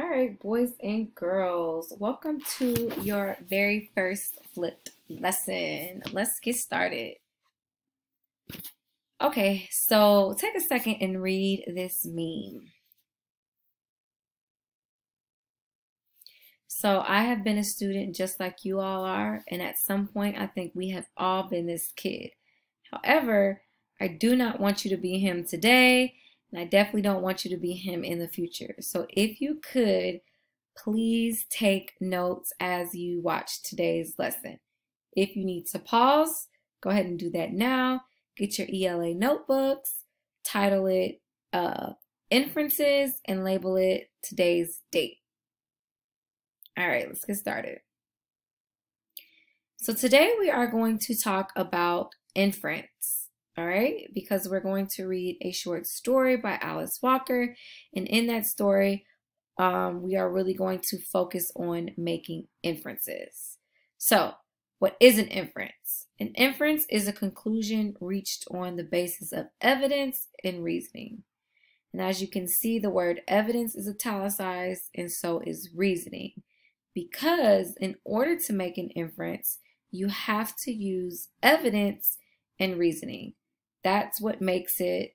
All right, boys and girls, welcome to your very first flipped lesson. Let's get started. Okay, so take a second and read this meme. So I have been a student just like you all are, and at some point I think we have all been this kid. However, I do not want you to be him today, and I definitely don't want you to be him in the future. So if you could, please take notes as you watch today's lesson. If you need to pause, go ahead and do that now. Get your ELA notebooks, title it uh, Inferences, and label it today's date. All right, let's get started. So today we are going to talk about inference all right, because we're going to read a short story by Alice Walker. And in that story, um, we are really going to focus on making inferences. So, what is an inference? An inference is a conclusion reached on the basis of evidence and reasoning. And as you can see, the word evidence is italicized, and so is reasoning. Because in order to make an inference, you have to use evidence and reasoning. That's what makes it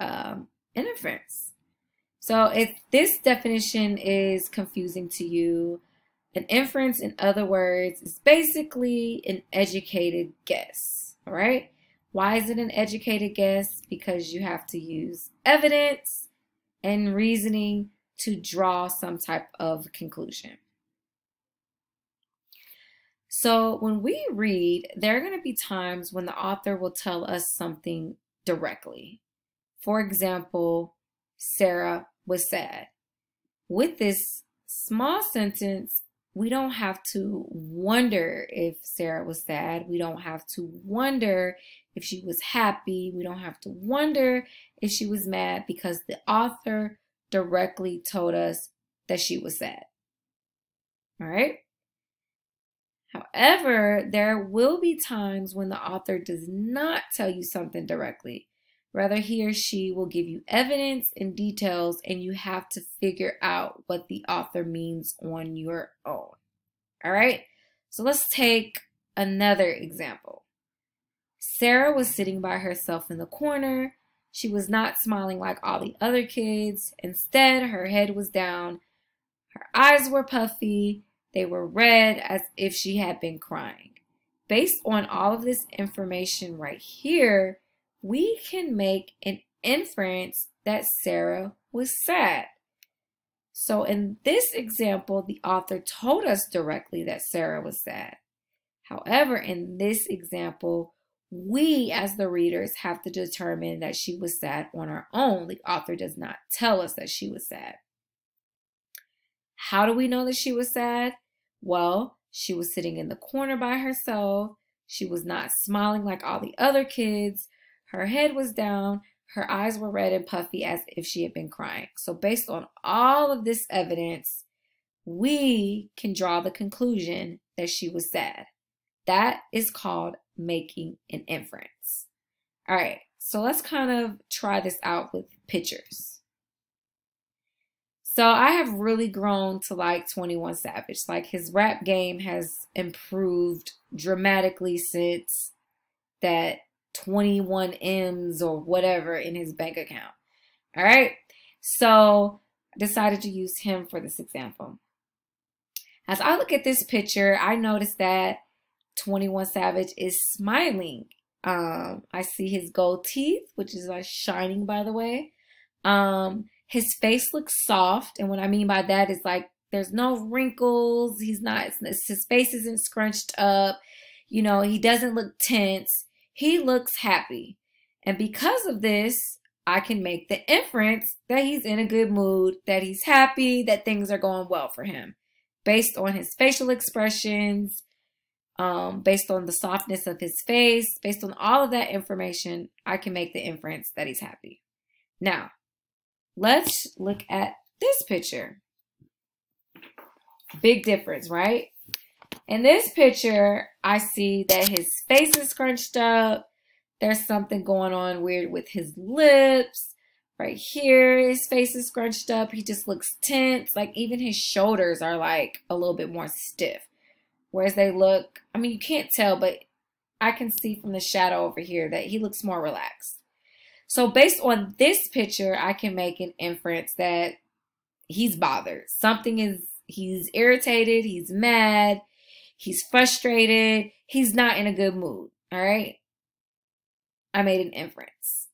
um, an inference. So if this definition is confusing to you, an inference, in other words, is basically an educated guess. All right. Why is it an educated guess? Because you have to use evidence and reasoning to draw some type of conclusion. So when we read, there are going to be times when the author will tell us something directly. For example, Sarah was sad. With this small sentence, we don't have to wonder if Sarah was sad. We don't have to wonder if she was happy. We don't have to wonder if she was mad because the author directly told us that she was sad. All right? However, there will be times when the author does not tell you something directly. Rather, he or she will give you evidence and details, and you have to figure out what the author means on your own. All right, so let's take another example. Sarah was sitting by herself in the corner. She was not smiling like all the other kids. Instead, her head was down, her eyes were puffy, they were red as if she had been crying. Based on all of this information right here, we can make an inference that Sarah was sad. So in this example, the author told us directly that Sarah was sad. However, in this example, we as the readers have to determine that she was sad on our own. The author does not tell us that she was sad. How do we know that she was sad? Well, she was sitting in the corner by herself. She was not smiling like all the other kids. Her head was down. Her eyes were red and puffy as if she had been crying. So, based on all of this evidence, we can draw the conclusion that she was sad. That is called making an inference. All right, so let's kind of try this out with pictures. So I have really grown to like 21 Savage. Like his rap game has improved dramatically since that 21 M's or whatever in his bank account. All right. So decided to use him for this example. As I look at this picture, I notice that 21 Savage is smiling. Um, I see his gold teeth, which is like shining by the way. Um, his face looks soft. And what I mean by that is like there's no wrinkles. He's not, his face isn't scrunched up. You know, he doesn't look tense. He looks happy. And because of this, I can make the inference that he's in a good mood, that he's happy, that things are going well for him. Based on his facial expressions, um, based on the softness of his face, based on all of that information, I can make the inference that he's happy. Now, Let's look at this picture. Big difference, right? In this picture, I see that his face is scrunched up. There's something going on weird with his lips. Right here, his face is scrunched up. He just looks tense. Like even his shoulders are like a little bit more stiff. Whereas they look, I mean, you can't tell, but I can see from the shadow over here that he looks more relaxed. So based on this picture, I can make an inference that he's bothered. Something is, he's irritated, he's mad, he's frustrated, he's not in a good mood. All right. I made an inference.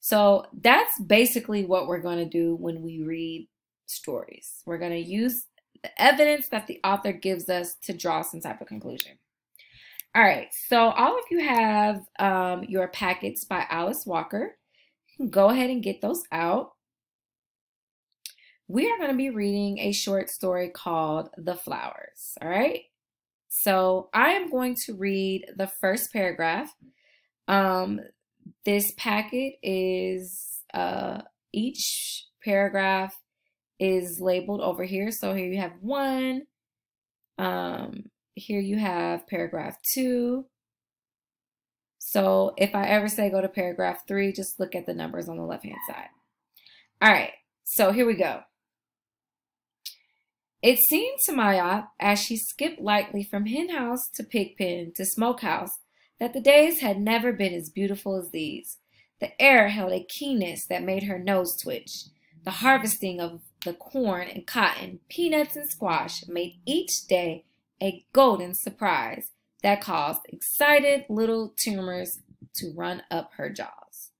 So that's basically what we're going to do when we read stories. We're going to use the evidence that the author gives us to draw some type of conclusion. All right, so all of you have um, your packets by Alice Walker. Go ahead and get those out. We are going to be reading a short story called The Flowers. All right, so I am going to read the first paragraph. Um, this packet is uh, each paragraph is labeled over here. So here you have one. Um, here you have paragraph two. So if I ever say go to paragraph three, just look at the numbers on the left-hand side. All right, so here we go. It seemed to Myop, as she skipped lightly from henhouse to pigpen to smokehouse, that the days had never been as beautiful as these. The air held a keenness that made her nose twitch. The harvesting of the corn and cotton, peanuts and squash made each day a golden surprise that caused excited little tumors to run up her jaws.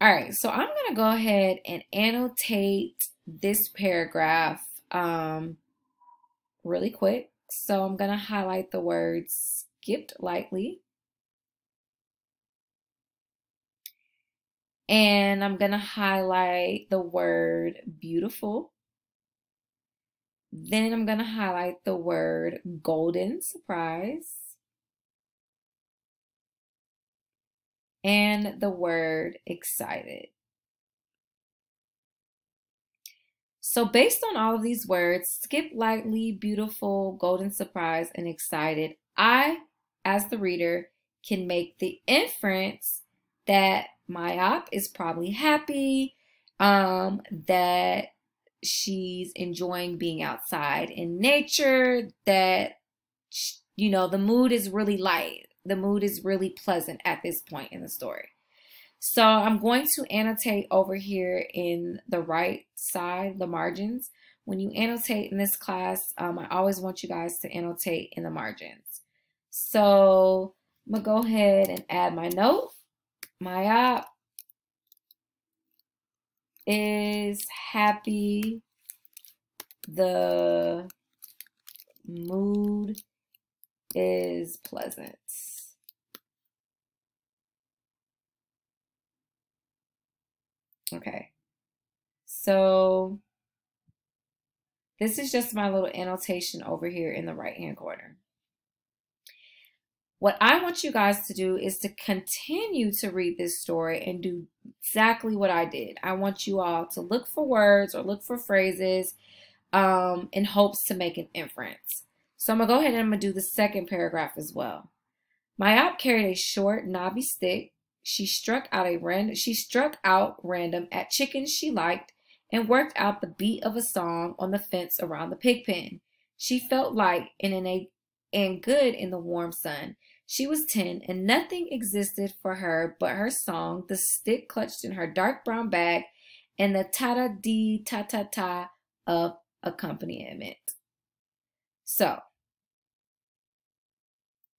All right, so I'm going to go ahead and annotate this paragraph um, really quick. So I'm going to highlight the words skipped lightly. And I'm going to highlight the word beautiful. Then I'm going to highlight the word golden surprise. And the word excited. So based on all of these words, skip lightly, beautiful, golden surprise, and excited, I, as the reader, can make the inference that Myop is probably happy, um, that she's enjoying being outside in nature, that, you know, the mood is really light. The mood is really pleasant at this point in the story. So I'm going to annotate over here in the right side, the margins. When you annotate in this class, um, I always want you guys to annotate in the margins. So I'm to go ahead and add my note. My is happy. The mood is pleasant. Okay. So this is just my little annotation over here in the right hand corner. What I want you guys to do is to continue to read this story and do exactly what I did. I want you all to look for words or look for phrases um, in hopes to make an inference. So I'm going to go ahead and I'm going to do the second paragraph as well. Myop carried a short, knobby stick. She struck out a random, she struck out random at chickens she liked and worked out the beat of a song on the fence around the pig pen. She felt light and in a and good in the warm sun. She was 10 and nothing existed for her but her song, the stick clutched in her dark brown bag, and the ta-da dee ta-ta-ta of accompaniment. So,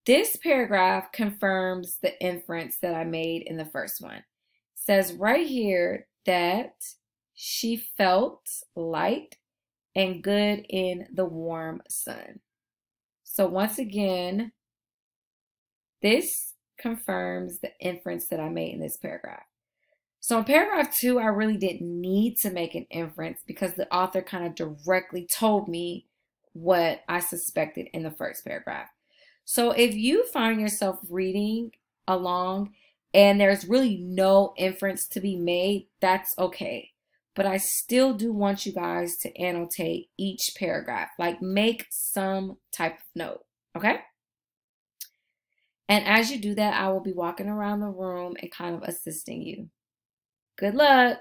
this paragraph confirms the inference that I made in the first one. It says right here that she felt light and good in the warm sun. So once again, this confirms the inference that I made in this paragraph. So in paragraph two, I really didn't need to make an inference because the author kind of directly told me what I suspected in the first paragraph. So if you find yourself reading along and there's really no inference to be made, that's okay. But I still do want you guys to annotate each paragraph, like make some type of note, okay? And as you do that, I will be walking around the room and kind of assisting you. Good luck.